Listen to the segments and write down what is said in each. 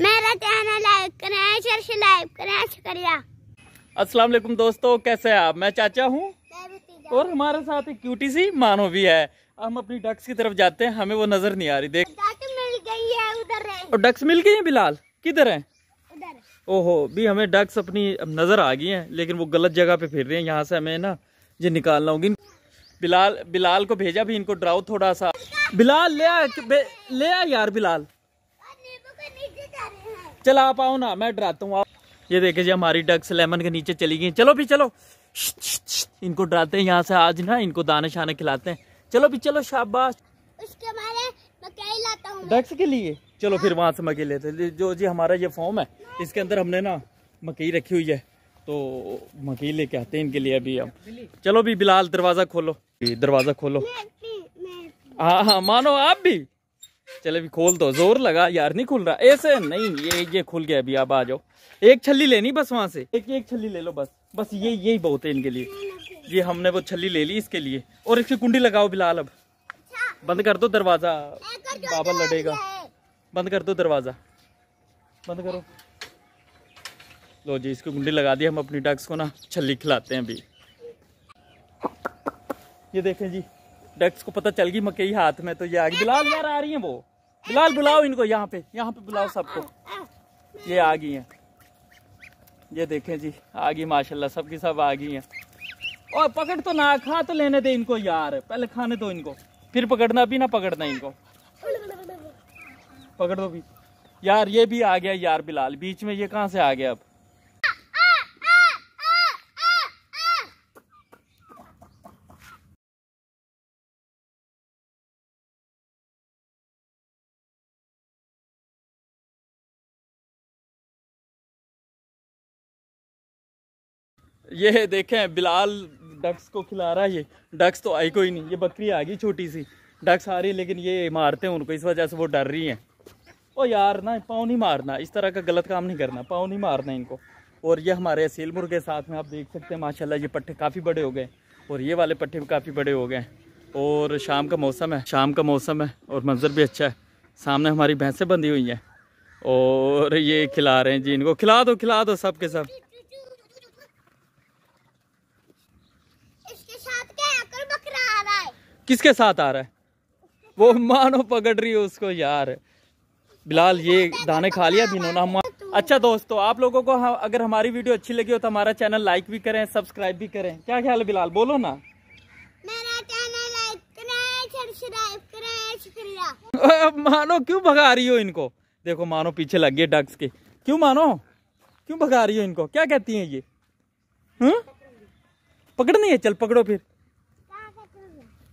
मेरा channel like करें subscribe करें शुक्रिया अस्सलाम वालेकुम दोस्तों कैसे हैं आप? मैं चाचा हूँ। और हमारे साथ एक क्यूटी सी मानो भी है। हम अपनी डक्स की तरफ़ जाते हैं हमें वो नज़र नहीं आ रही। देख। मिल गई है उधर है। और डक्स मिल गई है बिलाल? किधर है? उधर ओहो भी हमें डक्स अपनी नज़र आ गई हैं लेकिन वो गलत जगह पे फिर रही हैं। यहाँ से हमें ना ये निकालना होगी। बिलाल बिलाल को भेजा भी इनको डराओ थोड़ा सा। बिलाल ले आ ले आ यार बिलाल और नींबू के नीचे जा रहे हैं चल, आप आओ ना, मैं डराता हूँ, आप ये देखे जी, हमारी डक्स लेमन के नीचे चली गई चलो भी चलो इनको डराते हैं यहाँ से आज ना इनको दाने शाने खिलाते हैं चलो भी, चलो शाबाश उसके मकई लाता हूँ के लिए चलो फिर वहाँ से मकई लेते हैं। जो जी हमारा ये फॉर्म है इसके अंदर हमने ना मकई रखी हुई है तो मकई लेके आते हैं इनके लिए अभी हम चलो भी बिलाल दरवाज़ा खोलो दरवाज़ा खोलो हाँ हाँ मानो आप भी चले अभी खोल दो ज़ोर लगा यार, नहीं खुल रहा। ऐसे नहीं, ये ये खुल गया अभी आप आ जाओ। एक छल्ली लेनी बस वहाँ से? एक एक छल्ली ले लो बस। बस ये यही बहुत है इनके लिए। ये हमने वो छल्ली ले ली इसके लिए। और इसकी कुंडी लगाओ बिलाल अब। बंद कर दो दरवाज़ा। बाबा लड़ेगा। बंद कर दो दरवाज़ा। बंद करो। लो जी, इसकी कुंडी लगा दी हम अपनी डक्स को ना। छली खिलाते हैं अभी। ये देखें जी डक्स को पता चल गई मकई हाथ में तो ये आ गई बिलाल यार आ रही है वो। बिलाल बुलाओ इनको यहाँ पे यहाँ पे बुलाओ सबको। ये आ गई हैं। ये देखें जी, आ गई, माशाल्लाह, सबकी सब आ गई हैं। और पकड़ तो ना, खा तो लेने दे इनको यार, पहले खाने दो इनको। फिर पकड़ना भी ना, पकड़ना इनको। पकड़ दो भी। यार, ये भी आ गया यार बिलाल, बीच में ये कहाँ से आ गया अब? ये देखें, बिलाल डक्स को खिला रहा है ये। डक्स तो आई कोई नहीं, ये बकरी आ गई छोटी सी। डक्स आ रही है, लेकिन ये मारते हैं उनको, इस वजह से वो डर रही हैं। ओ यार, ना, पाँव नहीं मारना, इस तरह का गलत काम नहीं करना, पाँव नहीं मारना इनको। और ये हमारे असील मुर्गे साथ में आप देख सकते हैं, माशाल्लाह, ये पट्टे काफ़ी बड़े हो गए। और ये वाले पट्टे भी काफ़ी बड़े हो गए। और शाम का मौसम है, शाम का मौसम है, और मंजर भी अच्छा है। सामने हमारी भैंसें बंधी हुई हैं। और ये खिला रहे हैं जी इनको। खिला दो खिला दो सब के सब इसके साथ क्या है कर बकरा आ रहा है किसके साथ आ रहा है? वो मानो पकड़ रही है उसको यार। बिलाल ये दाने खा लिया भी इन्होंने हम अच्छा दोस्तों आप लोगों को हम, अगर हमारी वीडियो अच्छी लगी हो तो हमारा चैनल लाइक भी करें सब्सक्राइब भी करें। क्या ख्याल है बिलाल? बोलो ना। मेरा चैनल लाइक करें सब्सक्राइब करें शुक्रिया। मानो क्यों भगा रही हो इनको? देखो मानो पीछे लग गए डक्स के। क्यों मानो? क्यों भगा रही हो इनको? क्या कहती है ये? हम्म? पकड़नी है चल पकड़ो फिर।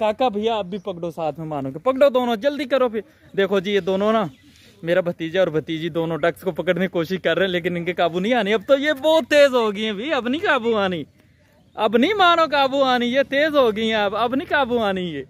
काका भैया, आप भी पकड़ो साथ में मानोगे पकड़ो दोनों, जल्दी करो फिर। देखो जी, ये दोनों ना, मेरा भतीजा और भतीजी दोनों डक्स को पकड़ने की कोशिश कर रहे हैं, लेकिन इनके काबू नहीं आनी। अब तो ये बहुत तेज हो गई है भी, अब नहीं काबू आनी। अब नहीं मानो काबू आनी, ये तेज हो गई है, अब अब नहीं काबू आनी ये।